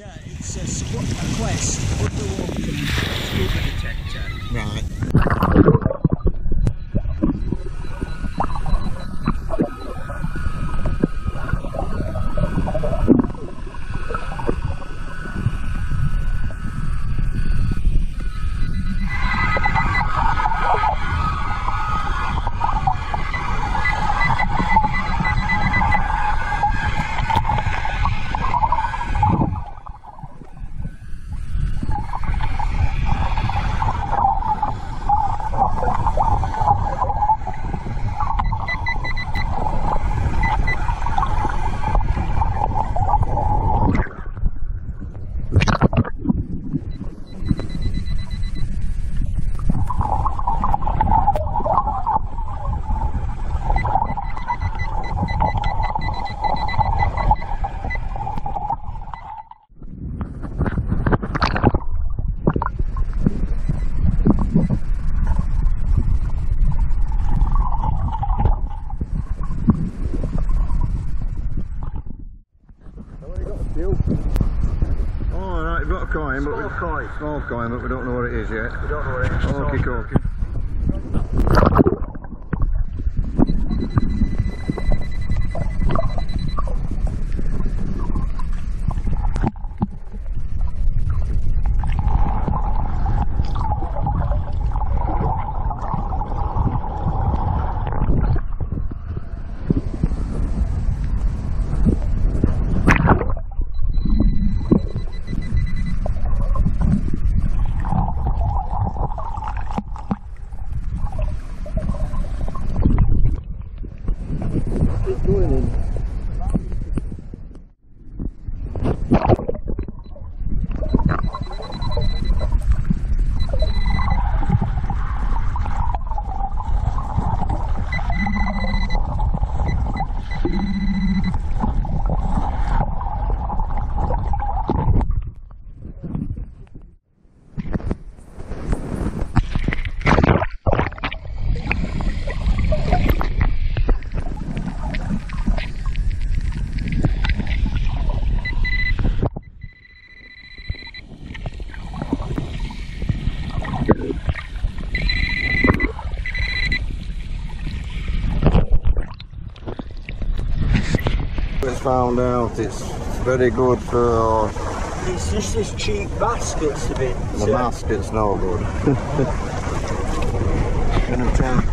Yeah, it's a, a quest, underwater scuba detector. Right. Right, we've got a coin, but Small we, coin. small coin, but we don't know what it is yet. We don't know where it is. Okie dokie. Keep going in. It's found out it's very good for It's just this cheap basket's a bit. the mask, no good. Gonna try